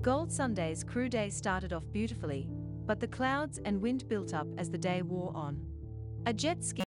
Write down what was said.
Gold Sunday's crew day started off beautifully, but the clouds and wind built up as the day wore on. A jet ski